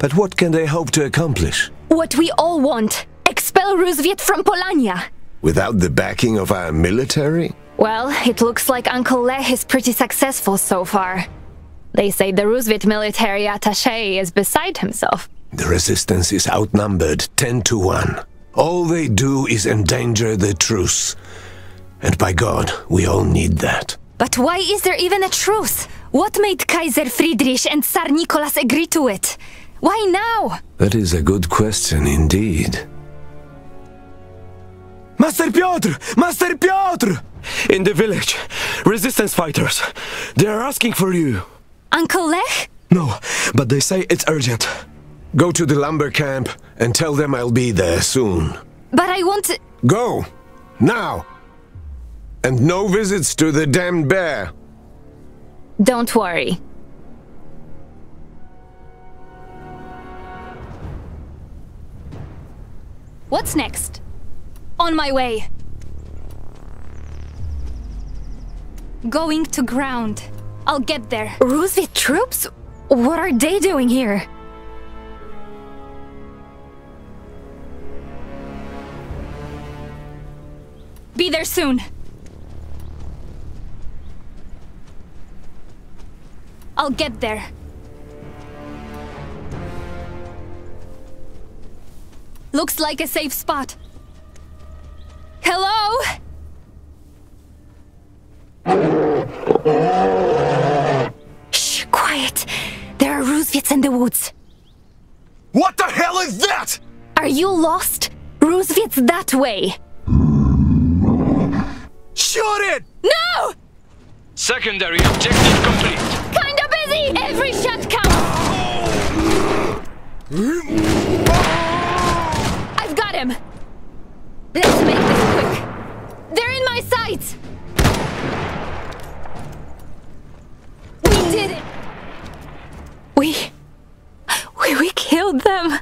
But what can they hope to accomplish? What we all want. Expel Rusviet from Polania. Without the backing of our military? Well, it looks like Uncle Lech is pretty successful so far. They say the Rusviet military attaché is beside himself. The resistance is outnumbered 10 to 1. All they do is endanger the truce. And by God, we all need that. But why is there even a truce? What made Kaiser Friedrich and Tsar Nicholas agree to it? Why now? That is a good question indeed. Master Piotr! Master Piotr! In the village, resistance fighters. They are asking for you. Uncle Lech? No, but they say it's urgent. Go to the lumber camp and tell them I'll be there soon. But I want to... Go! Now! And no visits to the damned bear! Don't worry. What's next? On my way. Going to ground. I'll get there. Rusviet troops? What are they doing here? Be there soon. I'll get there. Looks like a safe spot. My sights! We did it! We... We, we killed them!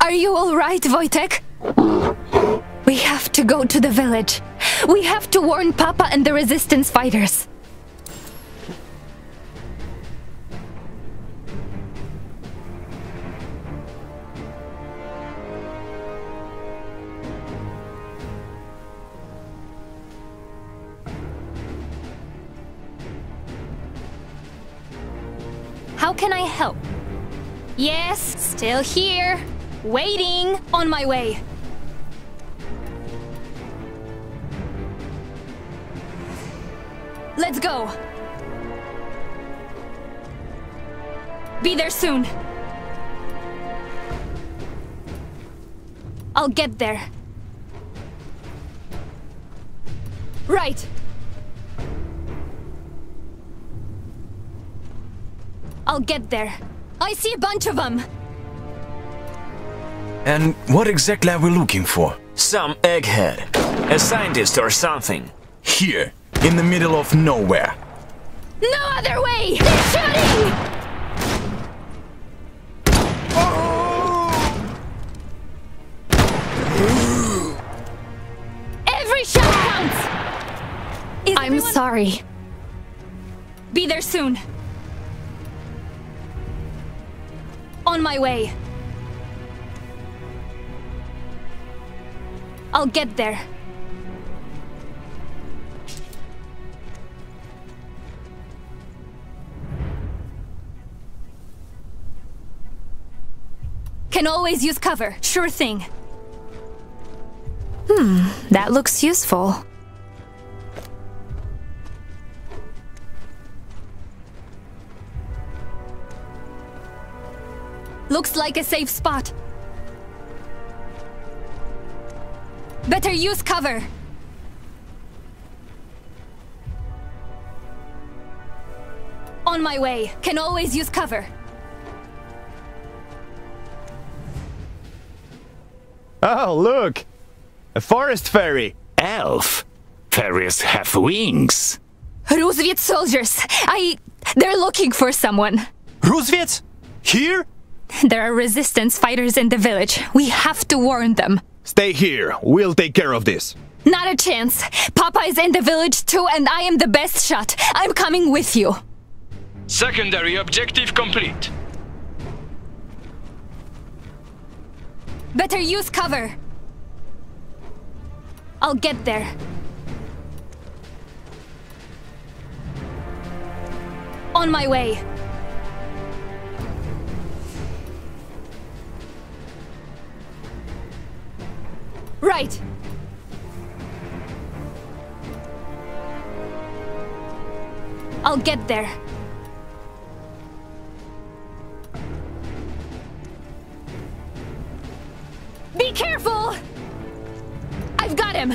Are you alright, Wojtek? We have to go to the village. We have to warn Papa and the resistance fighters. Still here. Waiting. On my way. Let's go. Be there soon. I'll get there. Right. I'll get there. I see a bunch of them. And what exactly are we looking for? Some egghead. A scientist or something. Here, in the middle of nowhere. No other way! They're shooting! Every shot counts! Is I'm everyone... sorry. Be there soon. On my way. I'll get there. Can always use cover. Sure thing. Hmm, that looks useful. Looks like a safe spot. Better use cover. On my way. Can always use cover. Oh, look! A forest fairy! Elf? Fairies have wings. Rusviet soldiers! I... They're looking for someone. Rusviet? Here? There are resistance fighters in the village. We have to warn them. Stay here. We'll take care of this. Not a chance. Papa is in the village too, and I am the best shot. I'm coming with you. Secondary objective complete. Better use cover. I'll get there. On my way. Right. I'll get there. Be careful! I've got him!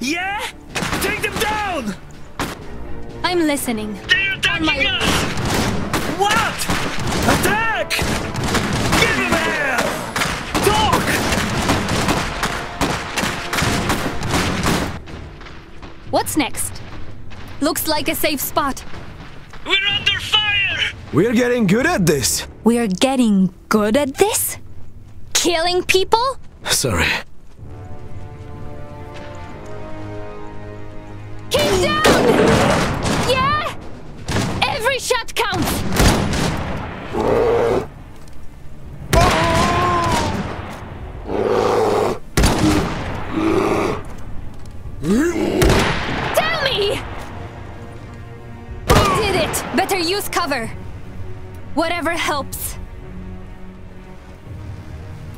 Yeah? Take them down! I'm listening. They're attacking my- us! What? Attack! Give him hell! Talk! What's next? Looks like a safe spot. We're under fire! We're getting good at this. We're getting good at this? Killing people? Sorry.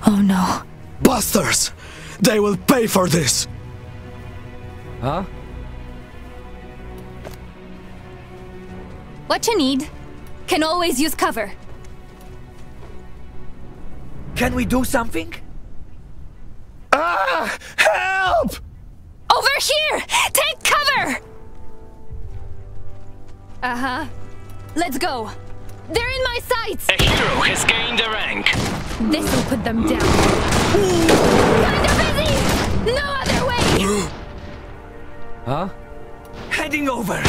Oh no. Busters! They will pay for this! Huh? What you need? Can always use cover. Can we do something? Ah! Help! Over here! Take cover! Uh huh. Let's go. They're in my sights! A hero has gained a rank. This'll put them down. Kinda busy! No other way! Huh? Heading over!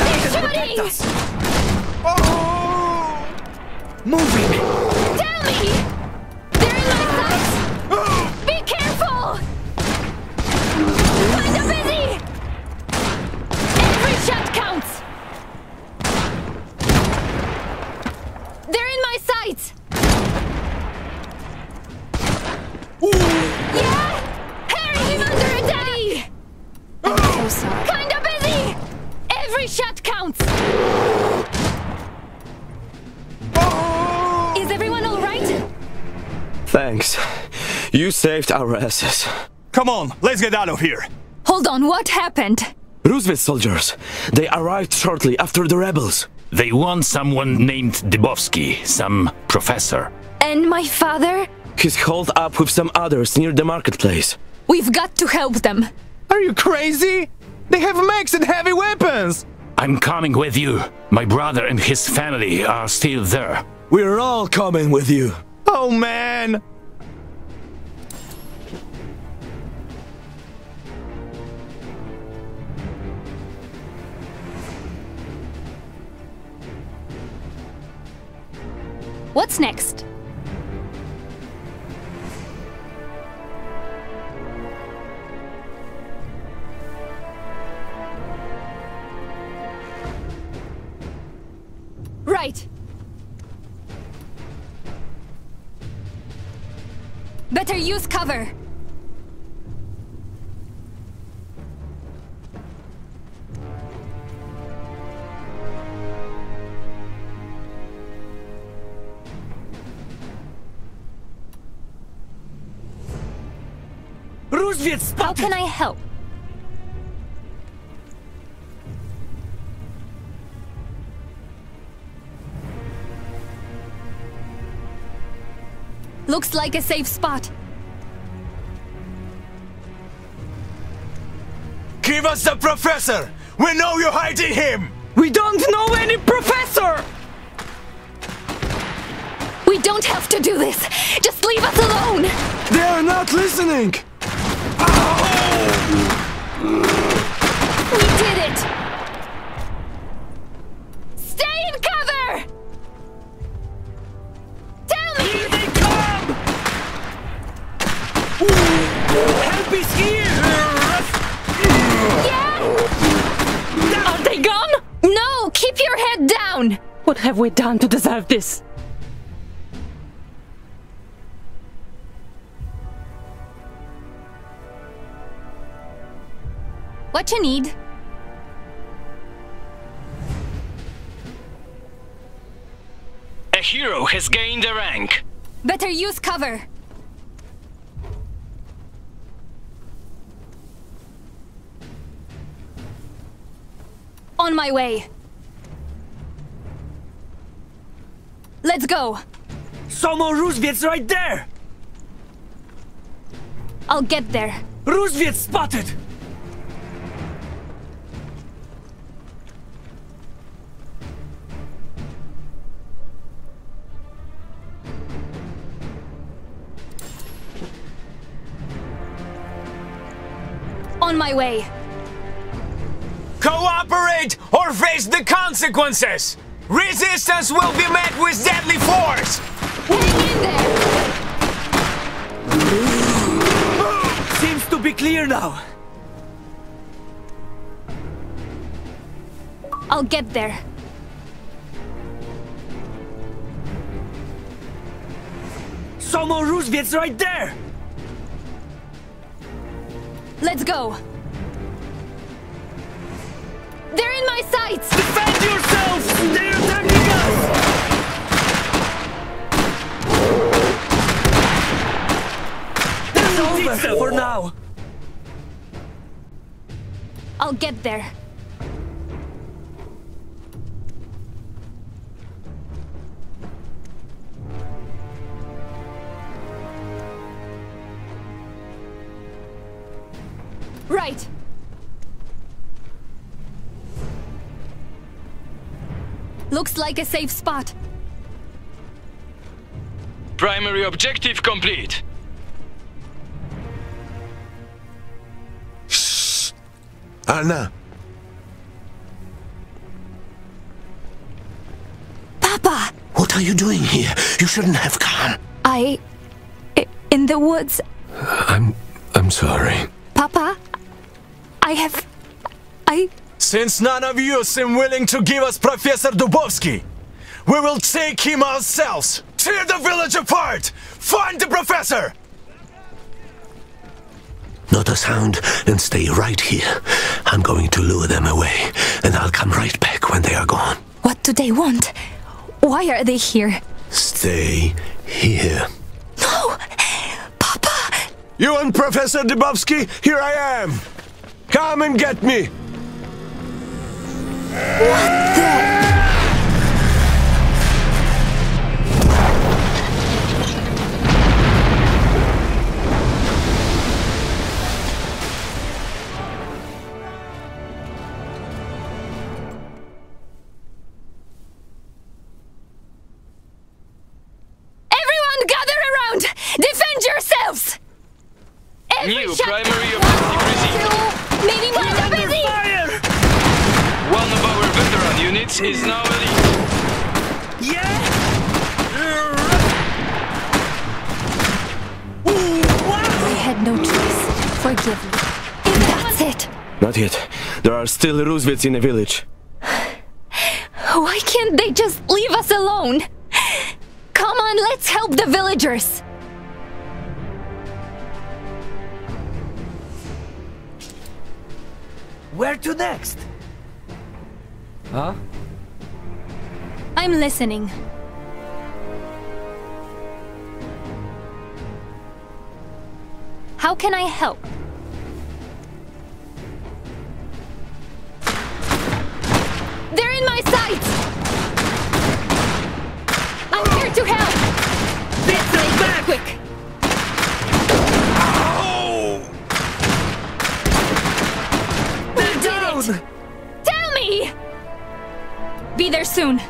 They're shooting! Oh. Moving! Thanks. You saved our asses. Come on, let's get out of here. Hold on, what happened? Rusviet soldiers. They arrived shortly after the rebels. They want someone named Dubovsky, some professor. And my father? He's holed up with some others near the marketplace. We've got to help them. Are you crazy? They have mechs and heavy weapons. I'm coming with you. My brother and his family are still there. We're all coming with you. Oh man. What's next? Right. Better use cover. How can I help? Looks like a safe spot. Give us the professor! We know you're hiding him! We don't know any professor! We don't have to do this. Just leave us alone. They are not listening! We did it. Stay in cover. Tell me. Here they come! Help is here! Yeah. Are they gone? No, keep your head down. What have we done to deserve this? What you need? A hero has gained a rank. Better use cover. On my way. Let's go. Somo Rusviet right there! I'll get there. Rusviet spotted! On my way. Cooperate or face the consequences! Resistance will be met with deadly force! Hang in there! Seems to be clear now. I'll get there. Somo Rusviet's right there! Let's go. They're in my sights! Defend yourselves! They're attacking us! That's over for now. I'll get there. Looks like a safe spot. Primary objective complete. Shh. Anna, Papa! what are you doing here? You shouldn't have come. I. i- in the woods. I'm. I'm sorry. Papa? I have. I. Since none of you seem willing to give us Professor Dubovsky, we will take him ourselves! Tear the village apart! Find the professor! Not a sound, and stay right here. I'm going to lure them away, and I'll come right back when they are gone. What do they want? Why are they here? Stay here. No! Papa! You and Professor Dubovsky, here I am. Come and get me. What the. Veteran units is now elite. Yeah! Ooh, wow! I had no choice. Forgive me. If that's it, Not yet. There are still Rusviets in the village. why can't they just leave us alone? Come on, let's help the villagers! Where to next? Huh? I'm listening. How can I help? They're in my sights! I'm here to help! Let's make this quick! We did it! Tell me! Be there soon.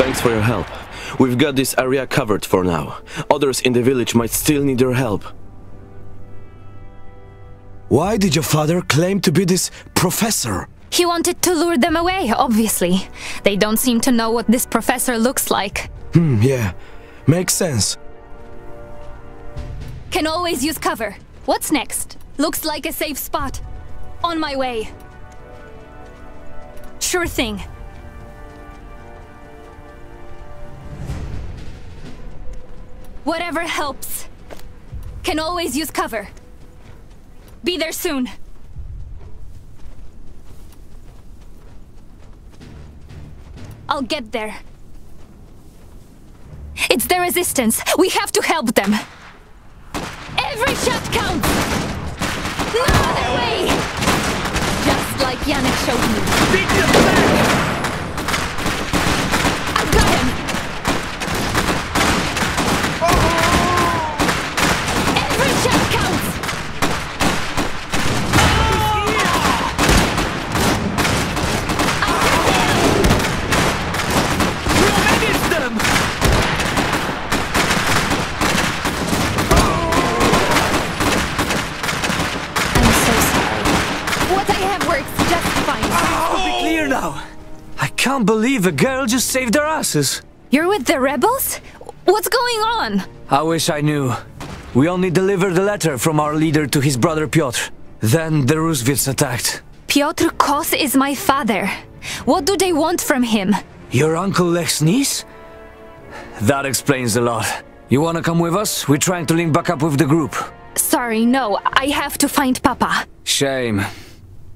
Thanks for your help. We've got this area covered for now. Others in the village might still need your help. Why did your father claim to be this professor? He wanted to lure them away, obviously. They don't seem to know what this professor looks like. Hmm, yeah. Makes sense. Can always use cover. What's next? Looks like a safe spot. On my way. Sure thing. Whatever helps. Can always use cover. Be there soon. I'll get there. It's the resistance. We have to help them. Every shot counts! No other way! Just like Janek showed me. Beat them back! I've got him! Every shot counts! Finish them! I'm so sorry. What I have works just fine. It'll be clear now. I can't believe a girl just saved our asses. You're with the rebels? What's going on? I wish I knew. We only delivered the letter from our leader to his brother Piotr. Then the Rusviets attacked. Piotr Kos is my father. What do they want from him? Your uncle Lech's niece? That explains a lot. You wanna come with us? We're trying to link back up with the group. Sorry, no. I have to find Papa. Shame.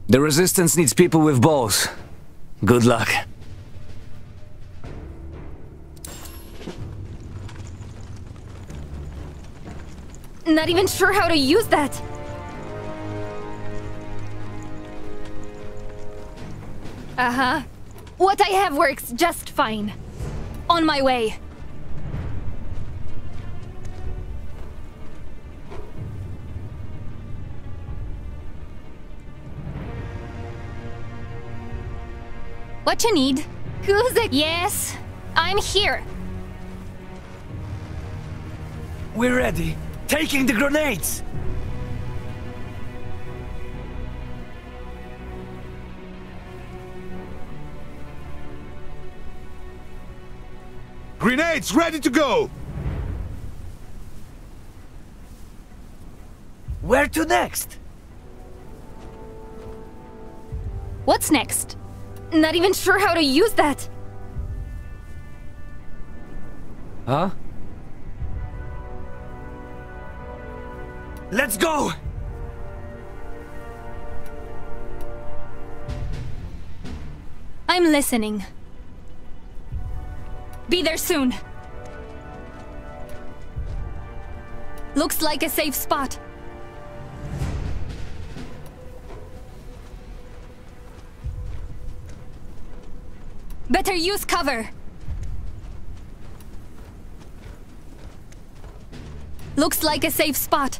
The resistance needs people with balls. Good luck. Not even sure how to use that. Uh-huh. What I have works just fine. On my way. What you need? Kuzak. Yes, I'm here. We're ready. Taking the grenades! Grenades ready to go! Where to next? What's next? Not even sure how to use that. Huh? Let's go! I'm listening. Be there soon. Looks like a safe spot. Better use cover. Looks like a safe spot.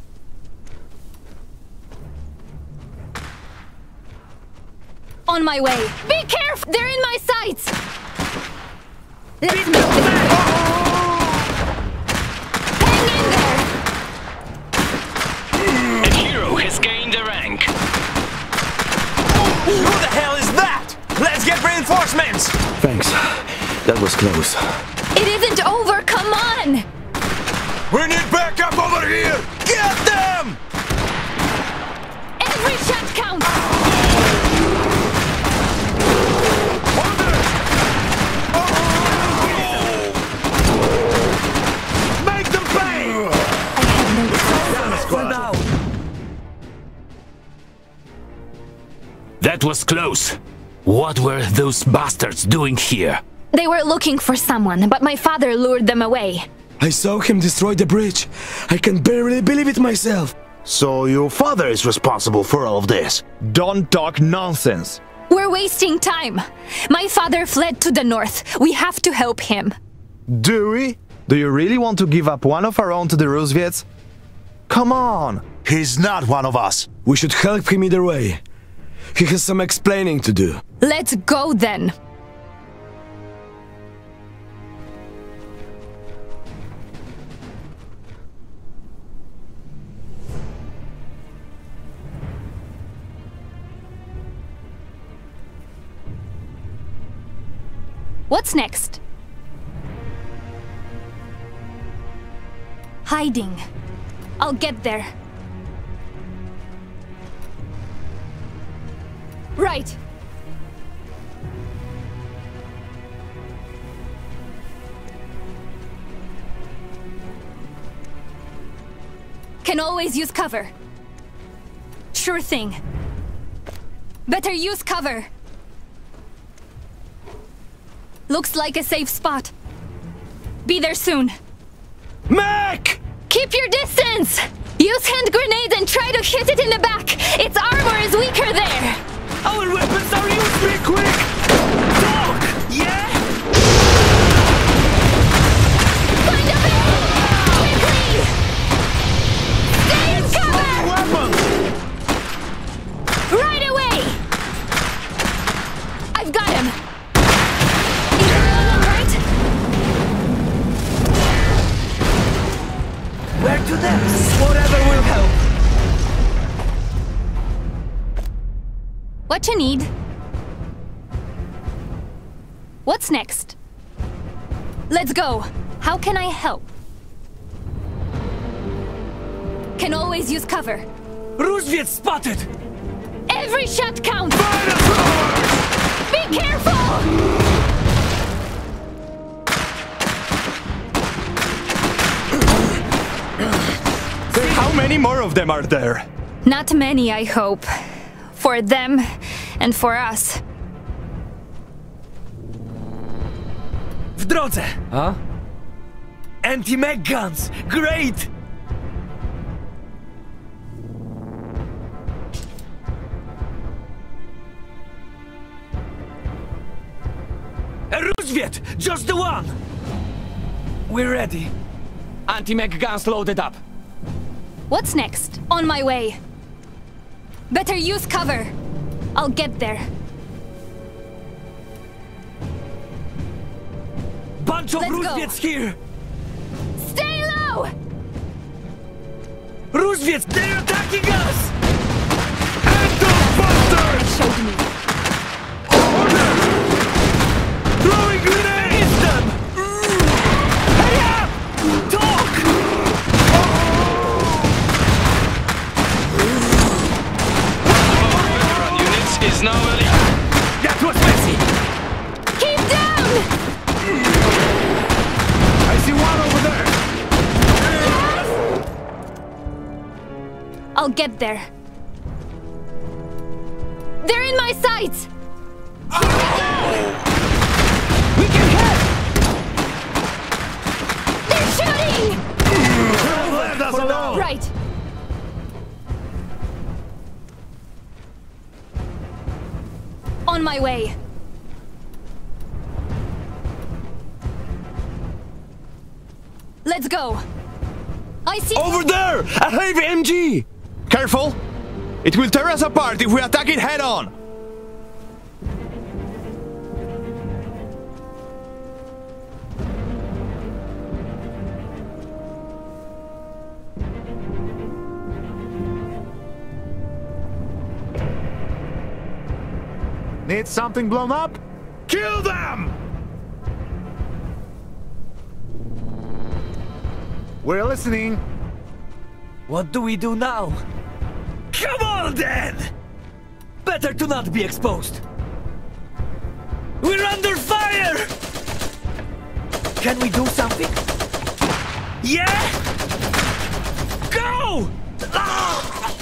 On my way. Be careful! They're in my sights! Let's make this quick. Hang in there! A hero has gained a rank. Who the hell is that? Let's get reinforcements! Thanks. That was close. It isn't over, come on! That was close. What were those bastards doing here? They were looking for someone, but my father lured them away. I saw him destroy the bridge. I can barely believe it myself. So your father is responsible for all of this? Don't talk nonsense. We're wasting time. My father fled to the north. We have to help him. Do we? Do you really want to give up one of our own to the Rusviets? Come on! He's not one of us! We should help him either way. He has some explaining to do. Let's go then. What's next? Hiding. I'll get there. Right. Can always use cover. Sure thing. Better use cover. Looks like a safe spot. Be there soon. Mac! Keep your distance! Use hand grenades and try to hit it in the back! Its armor is weaker there! Our weapons are used pretty quick! What you need? What's next? Let's go! How can I help? Can always use cover. Rusviet spotted! Every shot counts! Be careful! How many more of them are there? Not many, I hope. For them and for us. W drodze! A? Anti-mech guns! Great! A Rusviet! Just the one! We're ready. Anti-mech guns loaded up. What's next? On my way. Better use cover. I'll get there. Bunch of. Rusviets here! Stay low! Rusviets, they're attacking us! And Showed me. Get there. They're in my sights! We can! They're shooting! Let us alone! Right. On my way. Let's go. I see. Over there! A heavy MG! Careful! It will tear us apart if we attack it head on! Need something blown up? Kill them! We're listening. What do we do now? On then! Better to not be exposed. We're under fire! Can we do something? Yeah? Go! Ah!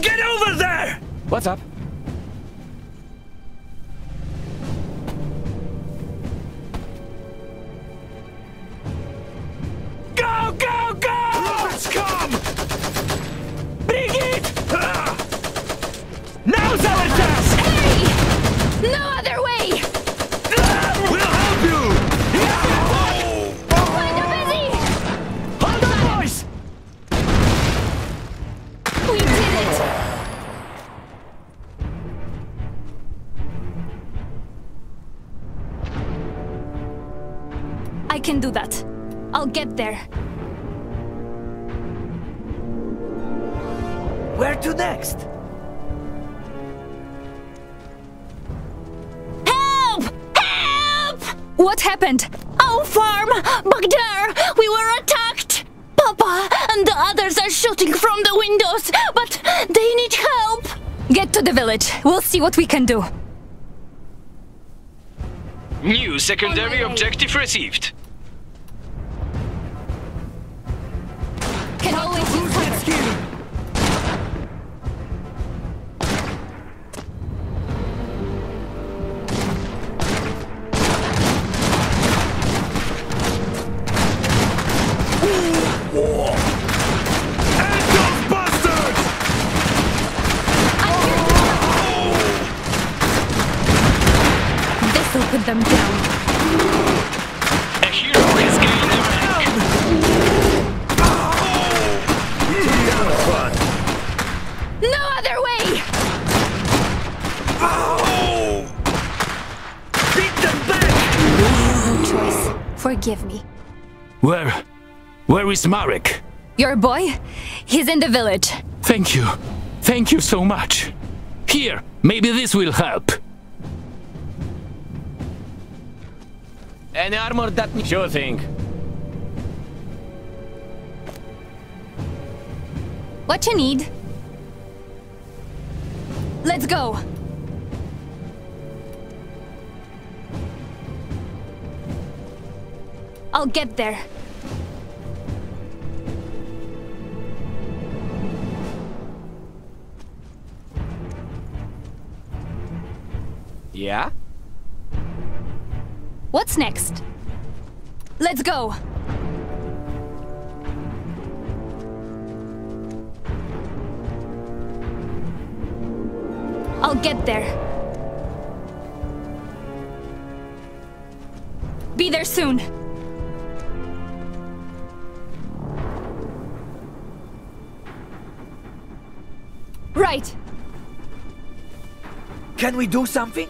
Get over there! What's up? Get there. Where to next? Help! Help! What happened? Our farm! Back there! We were attacked! Papa and the others are shooting from the windows, but they need help! Get to the village. We'll see what we can do. New secondary objective received. Forgive me. Where? Where is Marek? Your boy? He's in the village. Thank you. Thank you so much. Here, maybe this will help. Any armor that... Sure thing. What you need? Let's go. I'll get there. Yeah? What's next? Let's go. I'll get there. Be there soon. Right. Can we do something?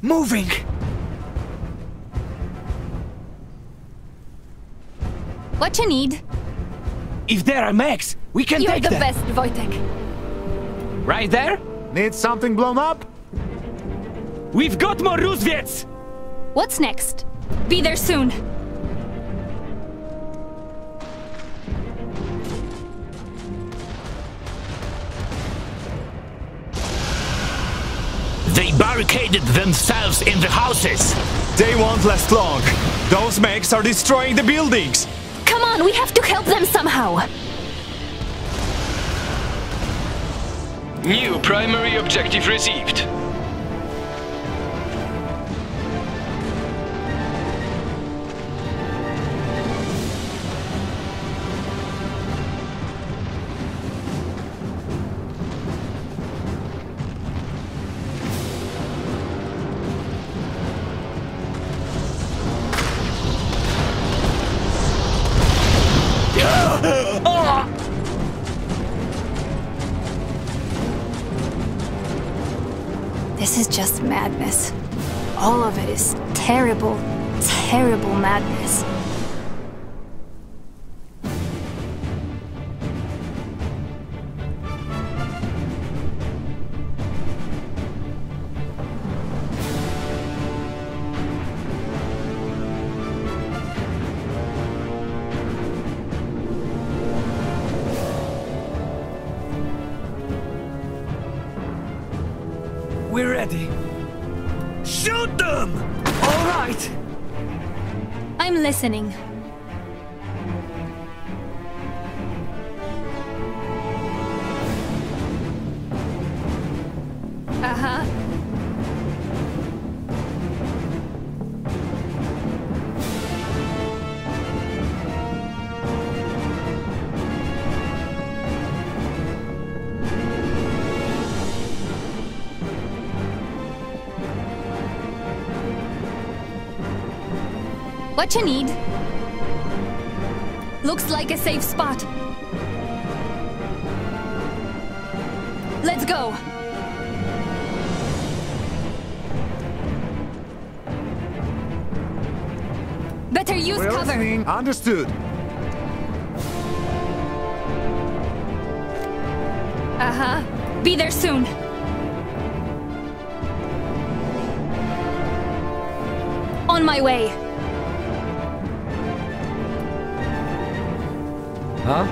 Moving! What you need? If there are mechs, we can You're take the them! best, Wojtek. Right there? Need something blown up? We've got more Rusviets! What's next? Be there soon. They barricaded themselves in the houses. They won't last long. Those mechs are destroying the buildings. Come on, we have to help them somehow. New primary objective received. Just madness. All of it is terrible, terrible madness. Uh-huh. What you need? Looks like a safe spot. Let's go! Better use We're cover. listening. Understood. Uh-huh. Be there soon. On my way. Huh?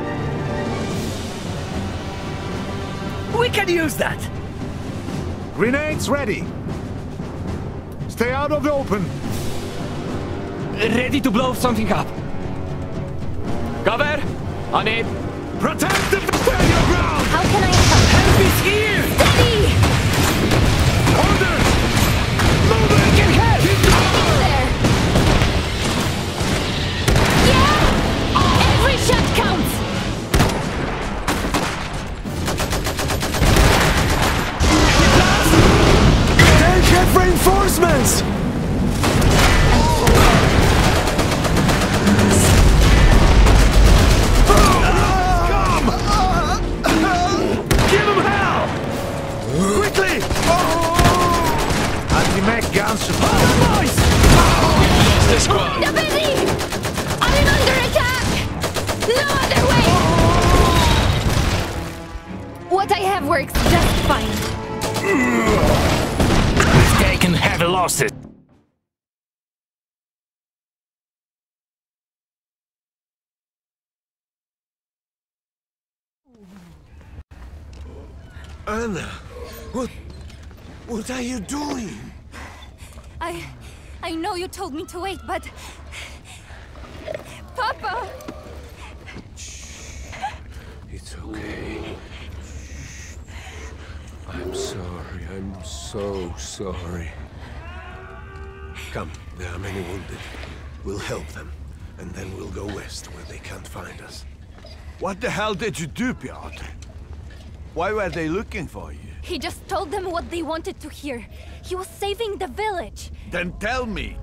We can use that! Grenades ready. Stay out of the open. Ready to blow something up. Cover! On it! Protect the stand your ground. How can I Anna, what... What are you doing? I... I know you told me to wait, but... Papa! It's okay. I'm sorry. I'm so sorry. Come, there are many wounded. We'll help them, and then we'll go west where they can't find us. What the hell did you do, Piotr? Why were they looking for you? He just told them what they wanted to hear. He was saving the village. Then tell me.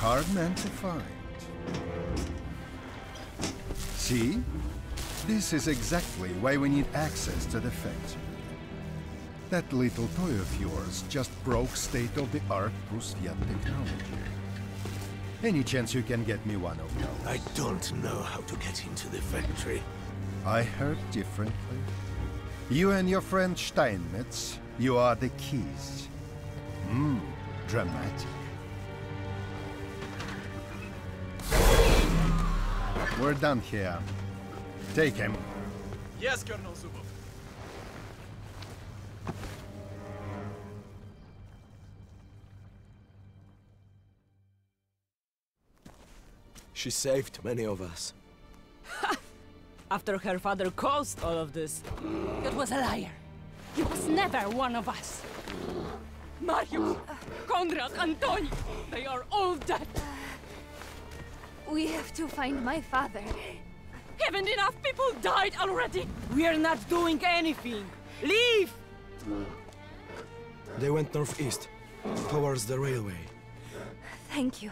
Hard man to find. See? This is exactly why we need access to the factory. That little toy of yours just broke state-of-the-art Rusviet technology. Any chance you can get me one of those? I don't know how to get into the factory. I heard differently. You and your friend Steinmetz, you are the keys. Hmm, dramatic. We're done here. Take him. Yes, Colonel Zubov. She saved many of us. After her father caused all of this, it was a liar. He was never one of us. Mariusz, Konrad, Antoni, they are all dead. We have to find my father. Haven't enough people died already? We are not doing anything. Leave! They went northeast, towards the railway. Thank you.